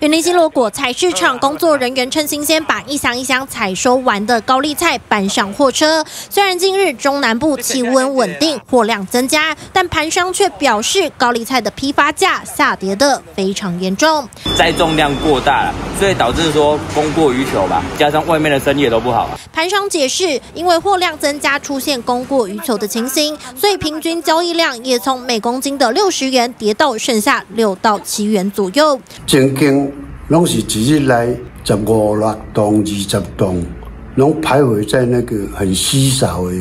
云林西洛果菜市场工作人员趁新鲜，把一箱一箱采收完的高丽菜搬上货车。虽然近日中南部气温稳定，货量增加，但盘商却表示高丽菜的批发价下跌的非常严重。栽种量过大了，所以导致说供过于求吧，加上外面的生意也都不好。盘商解释，因为货量增加，出现供过于求的情形，所以平均交易量也从每公斤的六十元跌到剩下六到七元左右。拢是一日来十五六栋、二十栋，拢徘徊在那个很稀少的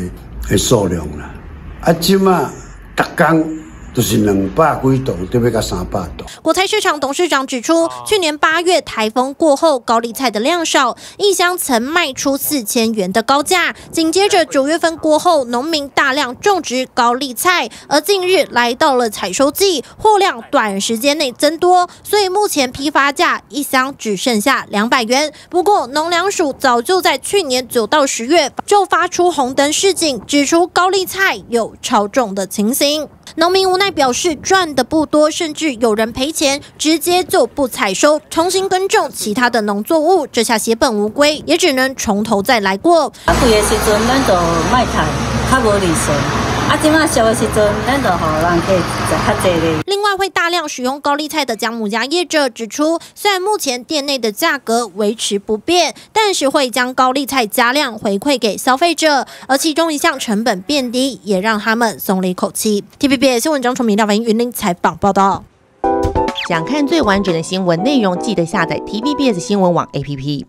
的数量啦。啊，即嘛，逐工。就是两百几栋，对不对？三百栋。国菜市场董事长指出，去年八月台风过后，高丽菜的量少，一箱曾卖出四千元的高价。紧接着九月份过后，农民大量种植高丽菜，而近日来到了采收季，货量短时间内增多，所以目前批发价一箱只剩下两百元。不过农粮署早就在去年九到十月就发出红灯示警，指出高丽菜有超重的情形。农民无奈表示赚的不多，甚至有人赔钱，直接就不采收，重新耕种其他的农作物，这下血本无归，也只能从头再来过。啊，今嘛小的时阵，咱就好人可以赚较济咧。另外，会大量使用高丽菜的姜母家业者指出，虽然目前店内的价格维持不变，但是会将高丽菜加量回馈给消费者，而其中一项成本变低，也让他们松了一口气。TVB 新闻张崇明、廖文云林采访报道。想看最完整的新闻内容，记得下载 TVBS 新闻网 APP。